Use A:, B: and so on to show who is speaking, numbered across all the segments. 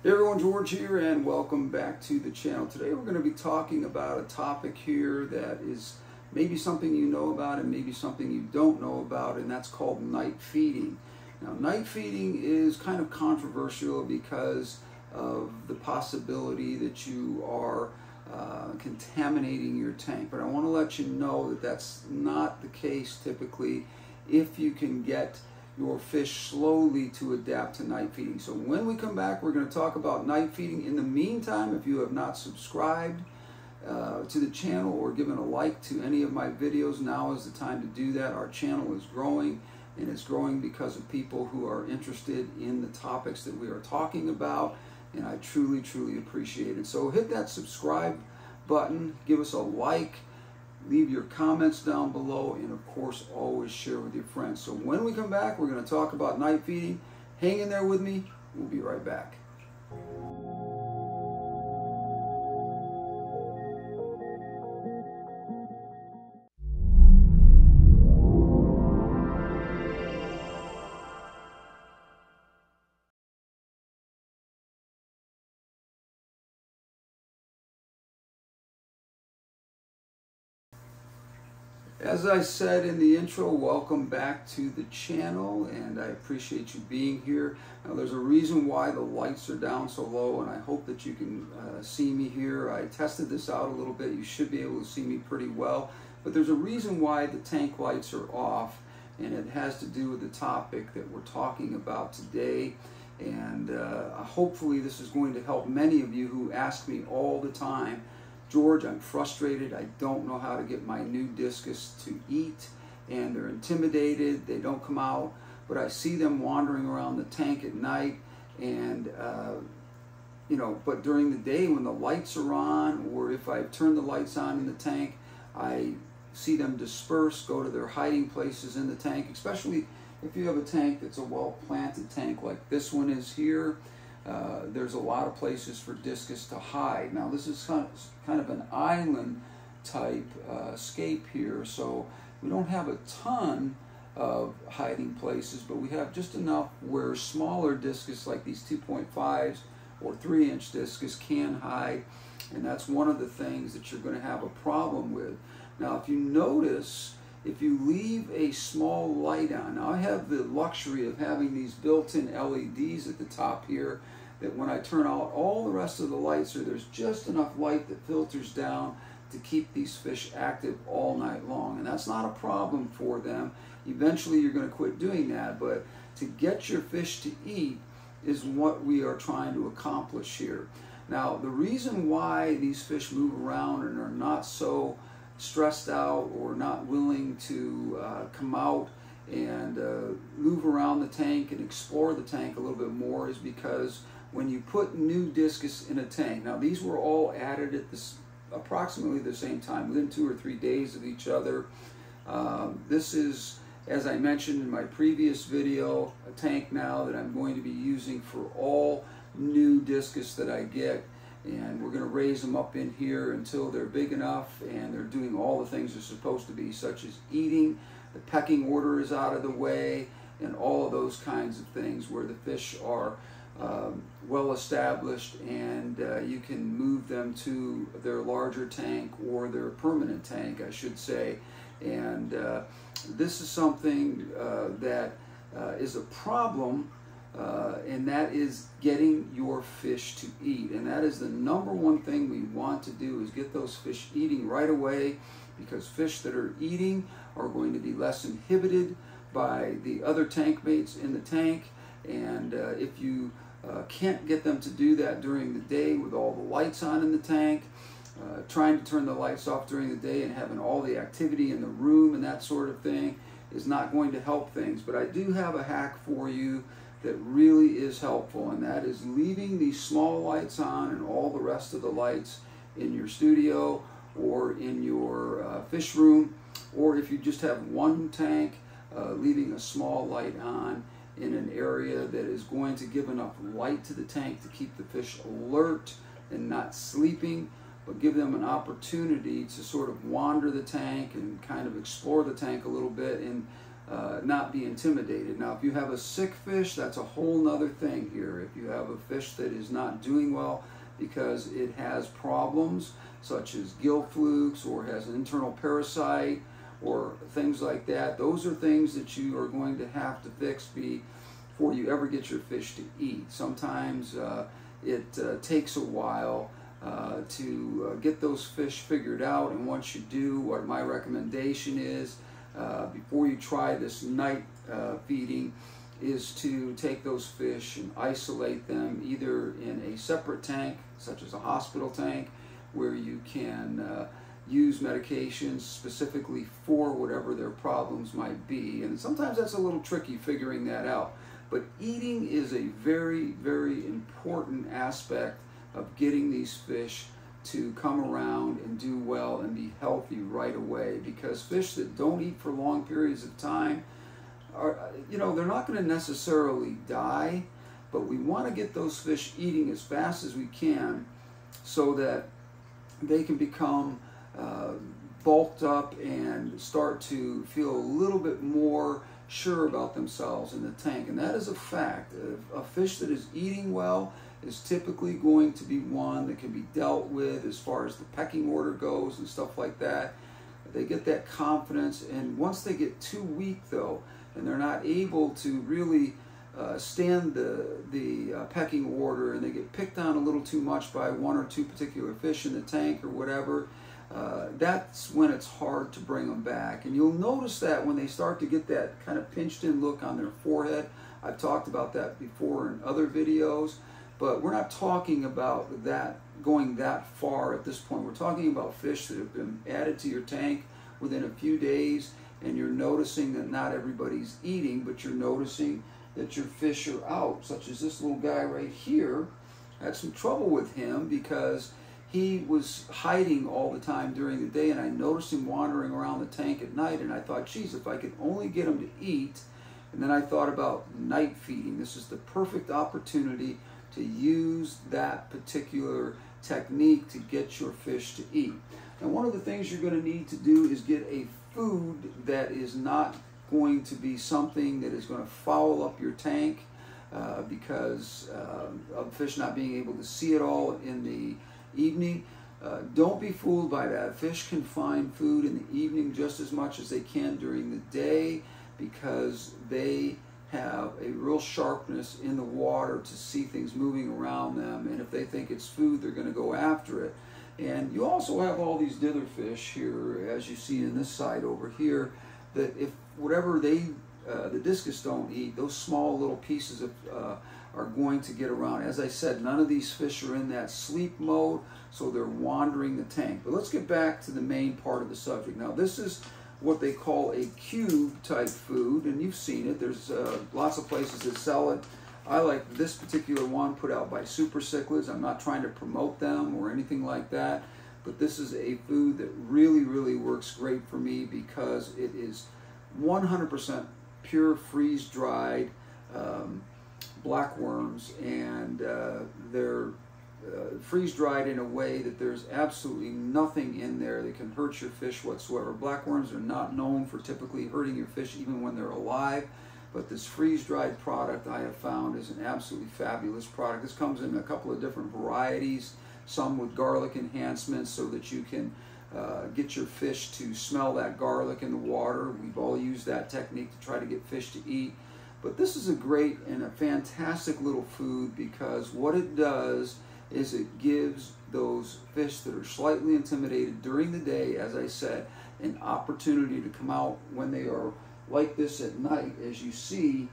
A: Hey everyone, George here, and welcome back to the channel. Today we're going to be talking about a topic here that is maybe something you know about and maybe something you don't know about, and that's called night feeding. Now, night feeding is kind of controversial because of the possibility that you are uh, contaminating your tank, but I want to let you know that that's not the case typically if you can get your fish slowly to adapt to night feeding. So when we come back, we're going to talk about night feeding. In the meantime, if you have not subscribed uh, to the channel or given a like to any of my videos, now is the time to do that. Our channel is growing and it's growing because of people who are interested in the topics that we are talking about and I truly, truly appreciate it. So hit that subscribe button, give us a like, Leave your comments down below and of course always share with your friends. So when we come back, we're going to talk about night feeding. Hang in there with me. We'll be right back. As I said in the intro, welcome back to the channel and I appreciate you being here. Now there's a reason why the lights are down so low and I hope that you can uh, see me here. I tested this out a little bit. You should be able to see me pretty well. But there's a reason why the tank lights are off and it has to do with the topic that we're talking about today. And uh, hopefully this is going to help many of you who ask me all the time George, I'm frustrated. I don't know how to get my new discus to eat, and they're intimidated. They don't come out, but I see them wandering around the tank at night, and uh, you know, but during the day when the lights are on, or if I turn the lights on in the tank, I see them disperse, go to their hiding places in the tank, especially if you have a tank that's a well-planted tank like this one is here uh, there's a lot of places for discus to hide. Now this is kind of, an island type uh, scape here, so we don't have a ton of hiding places, but we have just enough where smaller discus like these 2.5s or 3 inch discus can hide, and that's one of the things that you're going to have a problem with. Now if you notice, if you leave a small light on, now I have the luxury of having these built-in LEDs at the top here that when I turn out all the rest of the lights or there's just enough light that filters down to keep these fish active all night long. And that's not a problem for them. Eventually you're going to quit doing that, but to get your fish to eat is what we are trying to accomplish here. Now, the reason why these fish move around and are not so stressed out or not willing to uh, come out and uh, move around the tank and explore the tank a little bit more is because when you put new discus in a tank, now these were all added at this approximately the same time, within two or three days of each other. Um, this is, as I mentioned in my previous video, a tank now that I'm going to be using for all new discus that I get. And we're going to raise them up in here until they're big enough and they're doing all the things they're supposed to be, such as eating, the pecking order is out of the way, and all of those kinds of things where the fish are um, well established and uh, you can move them to their larger tank or their permanent tank, I should say. And uh, this is something uh, that uh, is a problem, uh, and that is getting your fish to eat. And that is the number one thing we want to do is get those fish eating right away because fish that are eating are going to be less inhibited by the other tank mates in the tank. And uh, if you uh, can't get them to do that during the day with all the lights on in the tank. Uh, trying to turn the lights off during the day and having all the activity in the room and that sort of thing is not going to help things. But I do have a hack for you that really is helpful, and that is leaving these small lights on and all the rest of the lights in your studio or in your uh, fish room, or if you just have one tank, uh, leaving a small light on in an area that is going to give enough light to the tank to keep the fish alert and not sleeping, but give them an opportunity to sort of wander the tank and kind of explore the tank a little bit and uh, not be intimidated. Now, if you have a sick fish, that's a whole nother thing here. If you have a fish that is not doing well because it has problems such as gill flukes or has an internal parasite or things like that, those are things that you are going to have to fix before you ever get your fish to eat. Sometimes uh, it uh, takes a while uh, to uh, get those fish figured out, and once you do, what my recommendation is uh, before you try this night uh, feeding is to take those fish and isolate them either in a separate tank, such as a hospital tank, where you can uh, use medications specifically for whatever their problems might be. And sometimes that's a little tricky figuring that out. But eating is a very, very important aspect of getting these fish to come around and do well and be healthy right away because fish that don't eat for long periods of time are you know they're not going to necessarily die but we want to get those fish eating as fast as we can so that they can become uh, bulked up and start to feel a little bit more sure about themselves in the tank and that is a fact a fish that is eating well is typically going to be one that can be dealt with as far as the pecking order goes and stuff like that. They get that confidence, and once they get too weak, though, and they're not able to really uh, stand the the uh, pecking order, and they get picked on a little too much by one or two particular fish in the tank or whatever. Uh, that's when it's hard to bring them back. And you'll notice that when they start to get that kind of pinched in look on their forehead. I've talked about that before in other videos. But we're not talking about that going that far at this point. We're talking about fish that have been added to your tank within a few days and you're noticing that not everybody's eating, but you're noticing that your fish are out, such as this little guy right here. I had some trouble with him because he was hiding all the time during the day and I noticed him wandering around the tank at night and I thought, geez, if I could only get him to eat. And then I thought about night feeding. This is the perfect opportunity to use that particular technique to get your fish to eat. And one of the things you're going to need to do is get a food that is not going to be something that is going to foul up your tank uh, because uh, of fish not being able to see it all in the evening. Uh, don't be fooled by that. Fish can find food in the evening just as much as they can during the day because they have a real sharpness in the water to see things moving around them. And if they think it's food, they're going to go after it. And you also have all these dither fish here, as you see in this side over here, that if whatever they, uh, the discus don't eat, those small little pieces of, uh, are going to get around. As I said, none of these fish are in that sleep mode, so they're wandering the tank. But let's get back to the main part of the subject. Now, this is what they call a cube type food, and you've seen it. There's uh, lots of places that sell it. I like this particular one put out by Super Cichlids. I'm not trying to promote them or anything like that, but this is a food that really, really works great for me because it is 100% pure freeze dried um, black worms, and uh, they're uh, freeze dried in a way that there's absolutely nothing in there that can hurt your fish whatsoever. Blackworms are not known for typically hurting your fish even when they're alive, but this freeze dried product I have found is an absolutely fabulous product. This comes in a couple of different varieties, some with garlic enhancements so that you can uh, get your fish to smell that garlic in the water. We've all used that technique to try to get fish to eat. But this is a great and a fantastic little food because what it does is it gives those fish that are slightly intimidated during the day, as I said, an opportunity to come out when they are like this at night, as you see,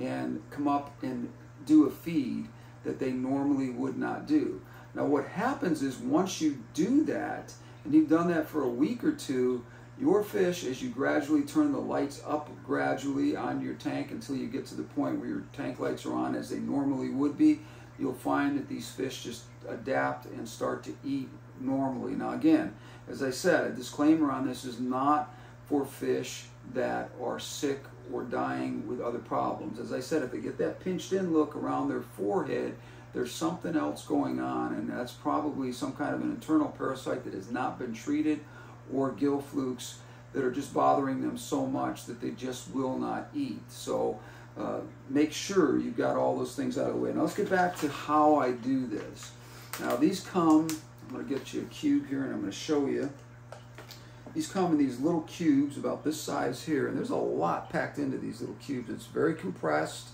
A: and come up and do a feed that they normally would not do. Now, what happens is once you do that, and you've done that for a week or two, your fish, as you gradually turn the lights up gradually on your tank until you get to the point where your tank lights are on as they normally would be, you'll find that these fish just adapt and start to eat normally. Now again, as I said, a disclaimer on this is not for fish that are sick or dying with other problems. As I said, if they get that pinched in look around their forehead, there's something else going on, and that's probably some kind of an internal parasite that has not been treated or gill flukes that are just bothering them so much that they just will not eat. So uh, make sure you've got all those things out of the way. Now let's get back to how I do this. Now these come, I'm going to get you a cube here and I'm going to show you. These come in these little cubes about this size here, and there's a lot packed into these little cubes. It's very compressed,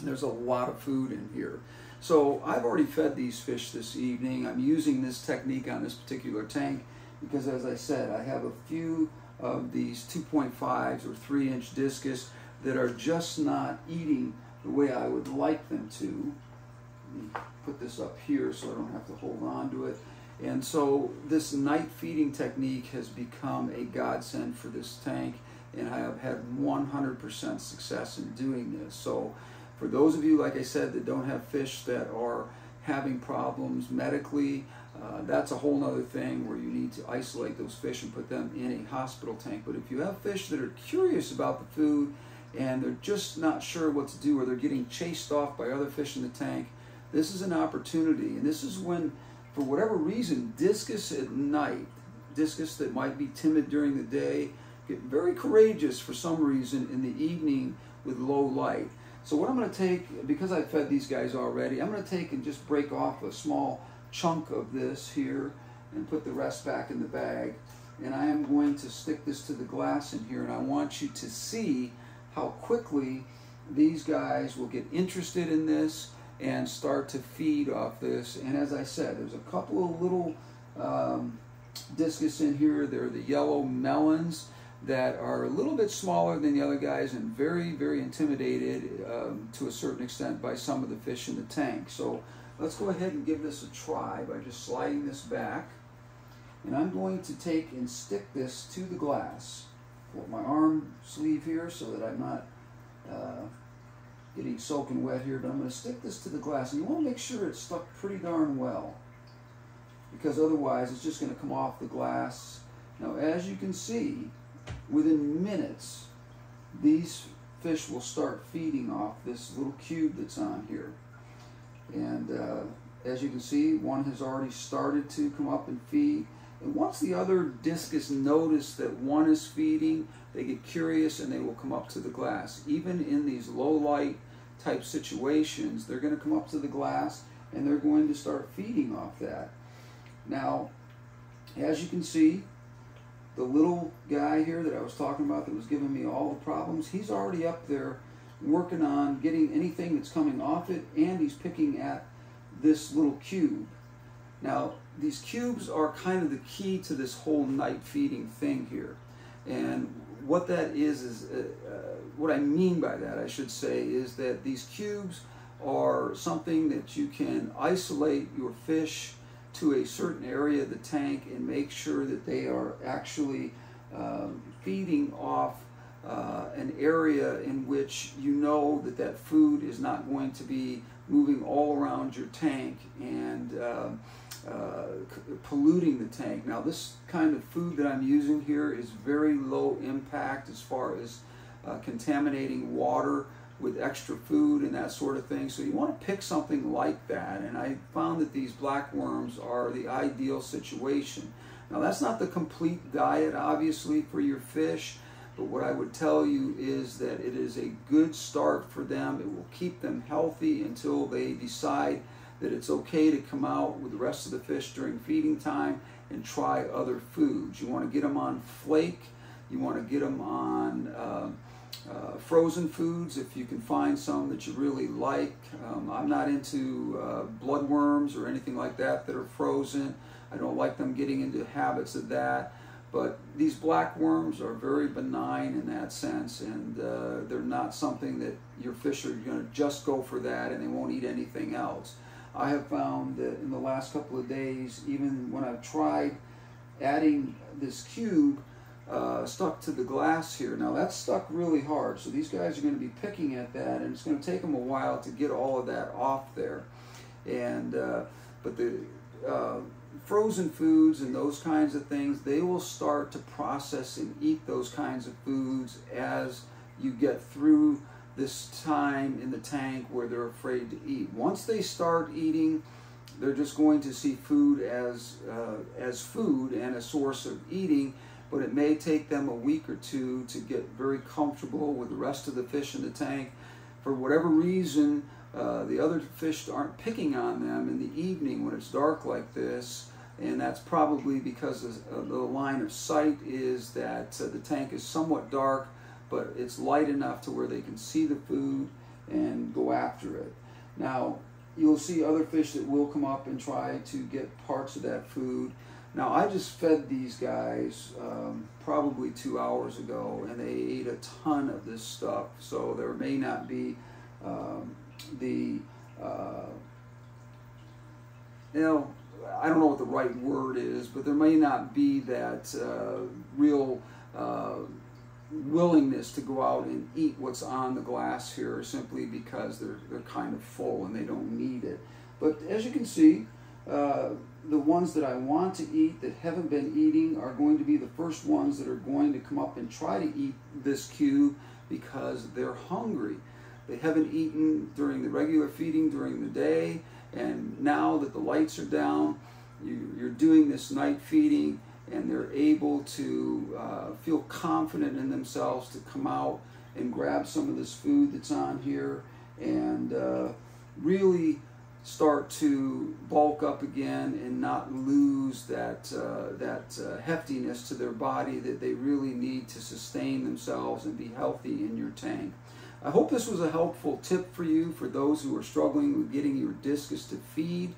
A: and there's a lot of food in here. So I've already fed these fish this evening. I'm using this technique on this particular tank because as I said, I have a few of these 2.5s or 3 inch discus that are just not eating the way I would like them to. put this up here so I don't have to hold on to it. And so this night feeding technique has become a godsend for this tank and I have had 100% success in doing this. So for those of you, like I said, that don't have fish that are having problems medically, uh, that's a whole nother thing where you need to isolate those fish and put them in a hospital tank. But if you have fish that are curious about the food and they're just not sure what to do or they're getting chased off by other fish in the tank, this is an opportunity. And this is when for whatever reason, discus at night, discus that might be timid during the day, get very courageous for some reason in the evening with low light. So what I'm going to take, because I've fed these guys already, I'm going to take and just break off a small chunk of this here and put the rest back in the bag. And I am going to stick this to the glass in here and I want you to see how quickly these guys will get interested in this and start to feed off this. And as I said, there's a couple of little um, discus in here. They're the yellow melons that are a little bit smaller than the other guys and very, very intimidated um, to a certain extent by some of the fish in the tank. So let's go ahead and give this a try by just sliding this back. And I'm going to take and stick this to the glass. Put my arm sleeve here so that I'm not uh, getting soaking wet here, but I'm going to stick this to the glass. And you want to make sure it's stuck pretty darn well because otherwise it's just going to come off the glass. Now, as you can see, within minutes, these fish will start feeding off this little cube that's on here. And uh, as you can see, one has already started to come up and feed. And once the other discus notice that one is feeding, they get curious and they will come up to the glass. Even in these low light type situations, they're going to come up to the glass and they're going to start feeding off that. Now, as you can see, the little guy here that I was talking about that was giving me all the problems, he's already up there working on getting anything that's coming off it and he's picking at this little cube. Now, these cubes are kind of the key to this whole night feeding thing here. And what that is, is uh, uh, what I mean by that, I should say, is that these cubes are something that you can isolate your fish to a certain area of the tank and make sure that they are actually um, feeding off uh, an area in which you know that that food is not going to be moving all around your tank and uh, uh, polluting the tank. Now this kind of food that I'm using here is very low impact as far as uh, contaminating water with extra food and that sort of thing. So you want to pick something like that. And I found that these black worms are the ideal situation. Now that's not the complete diet obviously for your fish. But what I would tell you is that it is a good start for them. It will keep them healthy until they decide that it's okay to come out with the rest of the fish during feeding time and try other foods. You want to get them on flake. You want to get them on uh, uh, frozen foods if you can find some that you really like. Um, I'm not into uh, bloodworms or anything like that that are frozen. I don't like them getting into habits of that. But these black worms are very benign in that sense, and uh, they're not something that your fish are going to just go for that and they won't eat anything else. I have found that in the last couple of days, even when I've tried adding this cube uh, stuck to the glass here, now that's stuck really hard, so these guys are going to be picking at that, and it's going to take them a while to get all of that off there. And uh, but the uh, frozen foods and those kinds of things, they will start to process and eat those kinds of foods as you get through this time in the tank where they're afraid to eat. Once they start eating, they're just going to see food as uh, as food and a source of eating, but it may take them a week or two to get very comfortable with the rest of the fish in the tank. For whatever reason, uh, the other fish aren't picking on them in the evening when it's dark like this, and that's probably because of the line of sight is that uh, the tank is somewhat dark, but it's light enough to where they can see the food and go after it. Now, you'll see other fish that will come up and try to get parts of that food. Now, I just fed these guys um, probably two hours ago, and they ate a ton of this stuff. So there may not be um, the, uh, you know, I don't know what the right word is, but there may not be that uh, real uh, willingness to go out and eat what's on the glass here simply because they're, they're kind of full and they don't need it. But as you can see, uh, the ones that I want to eat that haven't been eating are going to be the first ones that are going to come up and try to eat this cube because they're hungry. They haven't eaten during the regular feeding during the day, and now that the lights are down, you, are doing this night feeding, and they're able to uh, feel confident in themselves to come out and grab some of this food that's on here and uh, really start to bulk up again and not lose that uh, that uh, heftiness to their body that they really need to sustain themselves and be healthy in your tank. I hope this was a helpful tip for you for those who are struggling with getting your discus to feed.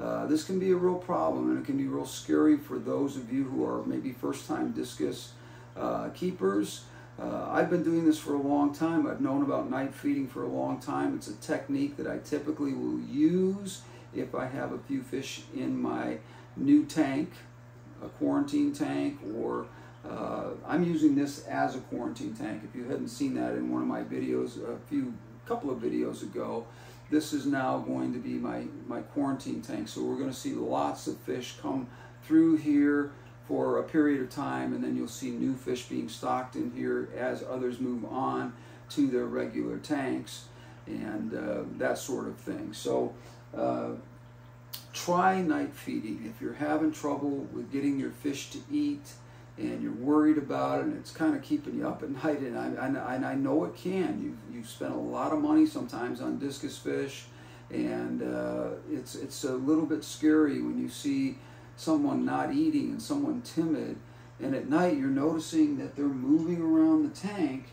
A: Uh, this can be a real problem and it can be real scary for those of you who are maybe first time discus uh, keepers. Uh, I've been doing this for a long time. I've known about night feeding for a long time. It's a technique that I typically will use if I have a few fish in my new tank, a quarantine tank, or uh, I'm using this as a quarantine tank. If you hadn't seen that in one of my videos a few couple of videos ago, this is now going to be my, my quarantine tank. So we're going to see lots of fish come through here for a period of time and then you'll see new fish being stocked in here as others move on to their regular tanks and uh, that sort of thing. So uh, try night feeding. If you're having trouble with getting your fish to eat and you're worried about it and it's kind of keeping you up at night and I, and I know it can. You've, you've spent a lot of money sometimes on discus fish and uh, it's, it's a little bit scary when you see someone not eating and someone timid and at night you're noticing that they're moving around the tank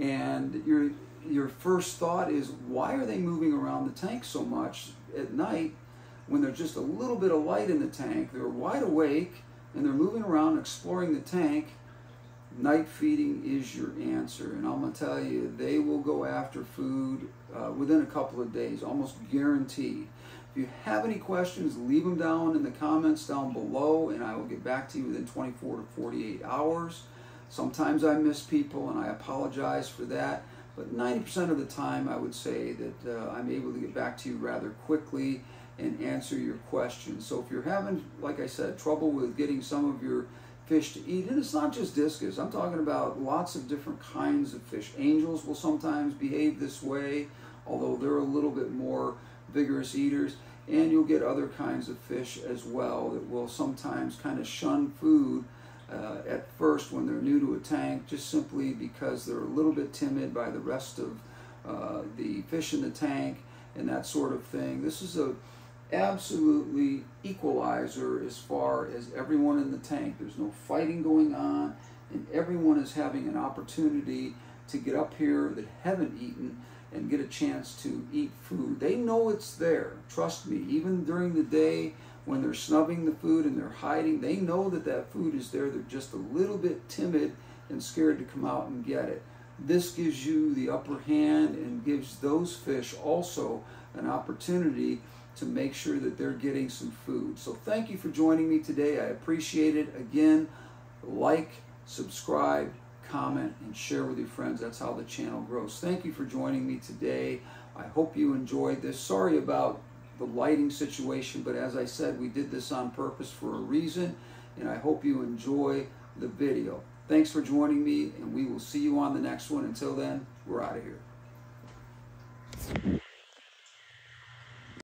A: and your your first thought is why are they moving around the tank so much at night when there's just a little bit of light in the tank? They're wide awake and they're moving around exploring the tank. Night feeding is your answer and i'm to tell you they will go after food uh, within a couple of days almost guaranteed if you have any questions, leave them down in the comments down below and I will get back to you within 24 to 48 hours. Sometimes I miss people and I apologize for that, but 90% of the time I would say that uh, I'm able to get back to you rather quickly and answer your questions. So if you're having, like I said, trouble with getting some of your fish to eat, and it's not just discus, I'm talking about lots of different kinds of fish. Angels will sometimes behave this way, although they're a little bit more vigorous eaters. And you'll get other kinds of fish as well that will sometimes kind of shun food uh, at first when they're new to a tank, just simply because they're a little bit timid by the rest of uh, the fish in the tank and that sort of thing. This is a absolutely equalizer as far as everyone in the tank. There's no fighting going on, and everyone is having an opportunity to get up here that haven't eaten and get a chance to eat food. They know it's there. Trust me, even during the day when they're snubbing the food and they're hiding, they know that that food is there. They're just a little bit timid and scared to come out and get it. This gives you the upper hand and gives those fish also an opportunity to make sure that they're getting some food. So thank you for joining me today. I appreciate it. Again, like, subscribe, comment, and share with your friends. That's how the channel grows. Thank you for joining me today. I hope you enjoyed this. Sorry about the lighting situation, but as I said, we did this on purpose for a reason, and I hope you enjoy the video. Thanks for joining me, and we will see you on the next one. Until then, we're out of here.